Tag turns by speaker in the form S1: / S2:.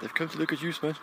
S1: They've come to look at you, man.